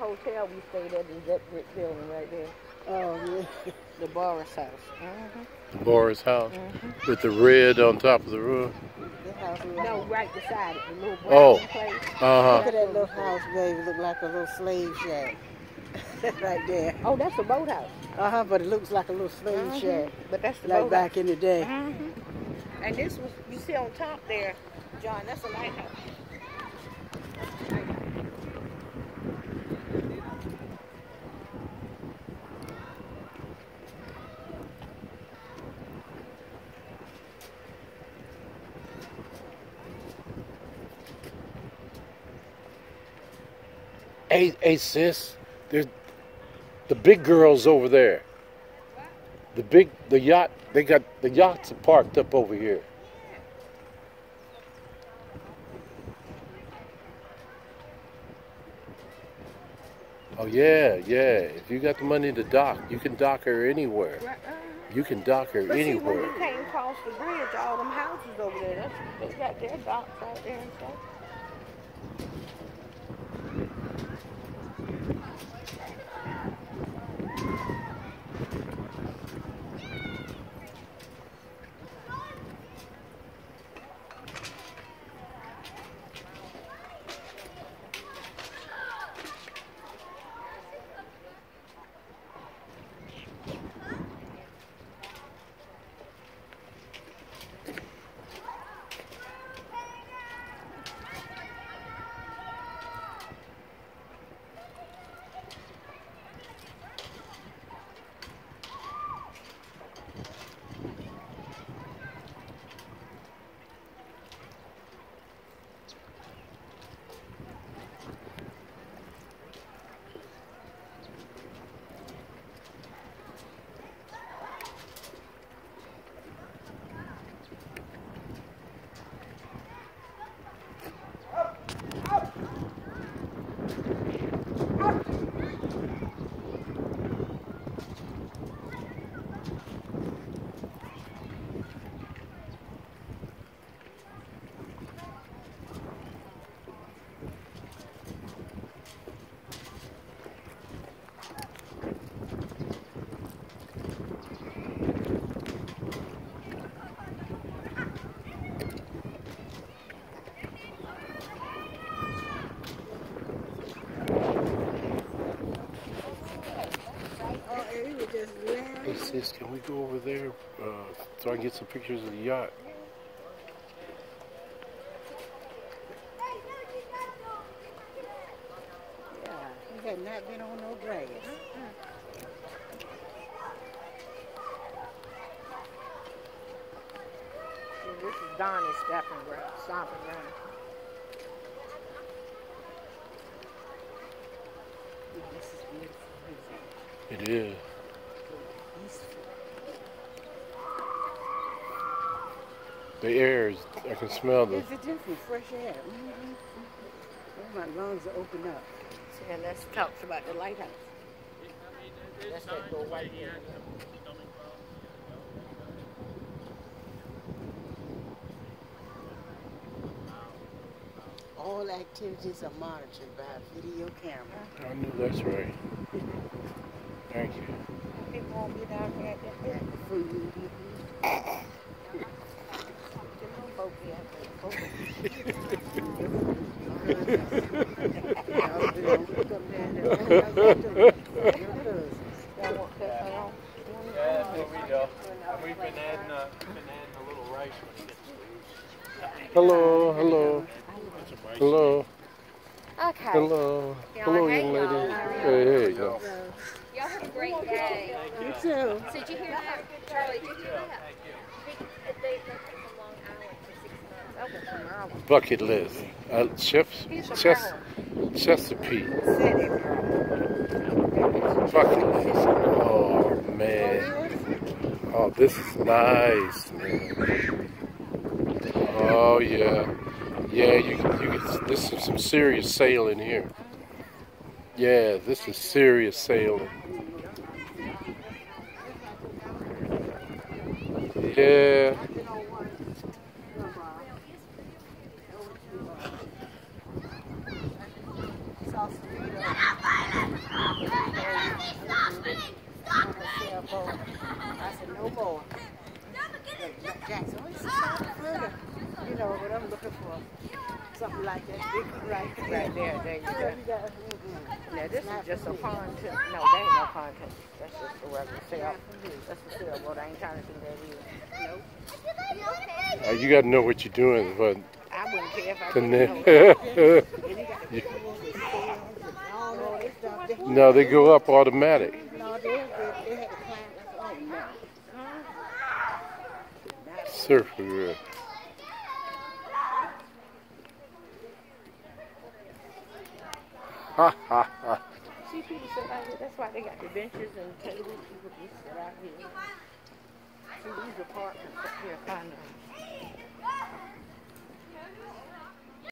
little hotel we stayed at is that brick building right there. Oh, yeah. The Boris house. Mm-hmm. Boris house Mm-hmm. with the red on top of the roof. That house look like, No, right beside it, the little brown Oh. place. Uh look at that little house, baby. Look like a little slave shack. right there. Oh, that's a boathouse. Uh-huh, but it looks like a little slave Mhm. shack. But that's the Like boathouse. back in the day. Mm-hmm. And this was, you see on top there, John, that's a lighthouse. Hey, hey, sis. There's the big girls over there. The big, the yacht. They got the yachts are parked up over here. Oh yeah, yeah. If you got the money to dock, you can dock her anywhere. Right. You can dock her But see, when anywhere. you came across the bridge, all them houses over there, that's, they got their docks out there and stuff. And just Hey sis, can we go over there uh, so I can get some pictures of the yacht? Yeah, he had not been on no grass. And this is Donnie's stomping ground. Stomping ground. This is beautiful. It is. The air is, I can smell the, It's a different, fresh air. Mm-hmm. Oh, my lungs are open up. And that talks about the lighthouse. That's that little white building. All activities are monitored by a video camera. I knew that's right. Thank you. People won't be down there at that. Food. The little boat be out there. Y'all been on- come down there. Y'all got to- your cousin. Y'all want that thing on? Yeah, there we go. And we've been adding, uh, we've been adding a little rice when it gets squeezed. Hello, hello, hello, Okay. hello, hello, young lady. Hey, hey, yo. Y'all have a great day. You too. So did you hear that? Charlie, did you hear that? They, they left him from Long Island for six months. That was from Ireland. Bucket list. Uh, Chef, Chef, Ireland. Chesapeake. List. Oh man. Oh, this is nice, man. Oh yeah, yeah. You can, you can. This is some serious sailing here. Yeah, this is serious sailing. Yeah. I said, no more. You know what I'm looking for. Something like that. Right, there. Just a. No, that ain't no. That's just a. That's for sale. I ain't trying to that. Nope. You got to know what you're doing, but I wouldn't care if I didn't know. No, they go up automatic. Surfer. Ha ha ha. See people sit out here. That's why they got the benches and tables. People can sit out here. See these apartments up here.